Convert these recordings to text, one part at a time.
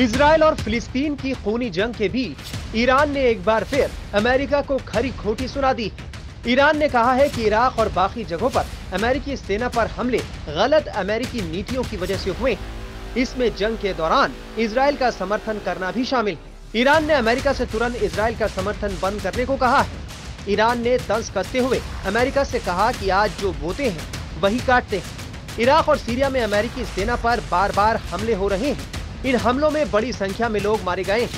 Israel और फिलिस्तीन की खूनी जंग के बीच ईरान ने एक बार फिर अमेरिका को खरी खोटी सुना दी ईरान ने कहा है कि इराक और बाकी जगहों पर अमेरिकी सेना पर हमले गलत अमेरिकी नीतियों की वजह से हुए इसमें जंग के दौरान इसराइल का समर्थन करना भी शामिल ईरान ने अमेरिका से तुरंत इसराइल का समर्थन बंद करने को कहा है। ईरान ने तंज कसते हुए अमेरिका से कहा कि आज जो बोते हैं, वही काटते हैं। इराक और सीरिया में अमेरिकी सेना पर बार बार हमले हो रहे हैं। इन हमलों में बड़ी संख्या में लोग मारे गए।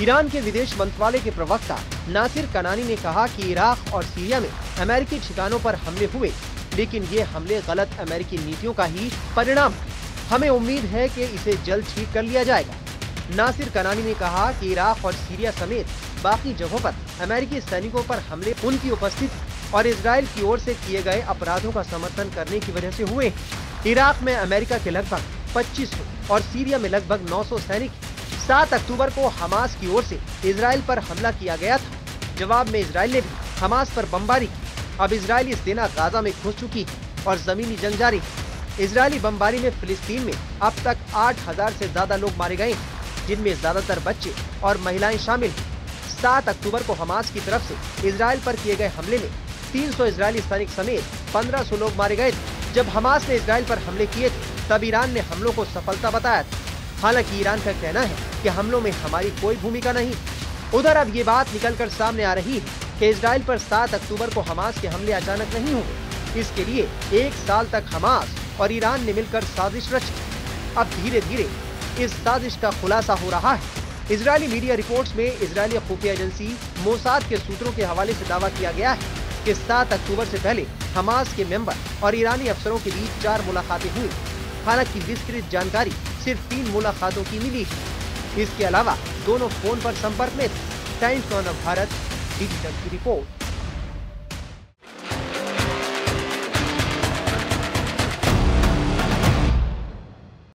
ईरान के विदेश मंत्रालय के प्रवक्ता नासिर कनानी ने कहा कि इराक और सीरिया में अमेरिकी ठिकानों पर हमले हुए, लेकिन ये हमले गलत अमेरिकी नीतियों का ही परिणाम हमें उम्मीद है कि इसे जल्द ठीक कर लिया जाएगा। नासिर कनानी ने कहा कि इराक और सीरिया समेत बाकी जगहों पर अमेरिकी सैनिकों पर हमले उनकी उपस्थिति और इसराइल की ओर से किए गए अपराधों का समर्थन करने की वजह से हुए। इराक में अमेरिका के लगभग 2500 और सीरिया में लगभग 900 सैनिक सात अक्टूबर को हमास की ओर से इसराइल पर हमला किया गया था। जवाब में इसराइल ने भी हमास पर बमबारी की। अब इसराइली सेना गाजा में घुस चुकी है और जमीनी जंग जारी इसराइली बमबारी में फिलिस्तीन में अब तक 8000 से ज़्यादा लोग मारे गए जिनमें ज़्यादातर बच्चे और महिलाएँ शामिल हैं। सात अक्टूबर को हमास की तरफ़ से इसराइल पर किए गए हमले में 300 इजरायली सैनिक समेत 1500 लोग मारे गए थे, जब हमास ने इसराइल पर हमले किए थे। तब ईरान ने हमलों को सफलता बताया था। हालाँकि ईरान का कहना है कि हमलों में हमारी कोई भूमिका नहीं। उधर अब ये बात निकलकर सामने आ रही है कि इसराइल पर 7 अक्टूबर को हमास के हमले अचानक नहीं हुए इसके लिए एक साल तक हमास और ईरान ने मिलकर साजिश रची। अब धीरे धीरे इस साजिश का खुलासा हो रहा है। इसराइली मीडिया रिपोर्ट्स में इसराइली खुफिया एजेंसी मोसाद के सूत्रों के हवाले से दावा किया गया है कि 7 अक्टूबर से पहले हमास के मेंबर और ईरानी अफसरों के बीच चार मुलाकातें हुई। हालाँकि विस्तृत जानकारी सिर्फ़ तीन मुलाकातों की मिली है। इसके अलावा दोनों फ़ोन पर संपर्क में टाइम्स ऑन भारत डिजिटल की रिपोर्ट।